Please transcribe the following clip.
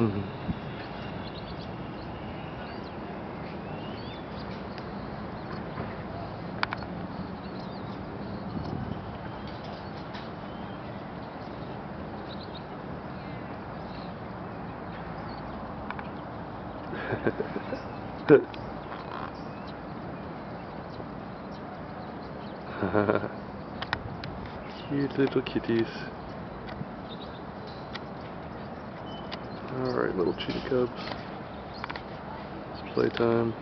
Mm-hmm. Cute little kitties. Alright, little cheetah cubs. It's playtime.